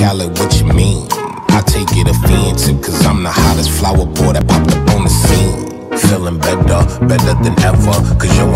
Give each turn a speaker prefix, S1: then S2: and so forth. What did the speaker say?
S1: Khaled, what you mean? I take it offensive, cause I'm the hottest flower boy that popped up on the scene. Feeling better, better than ever, cause you're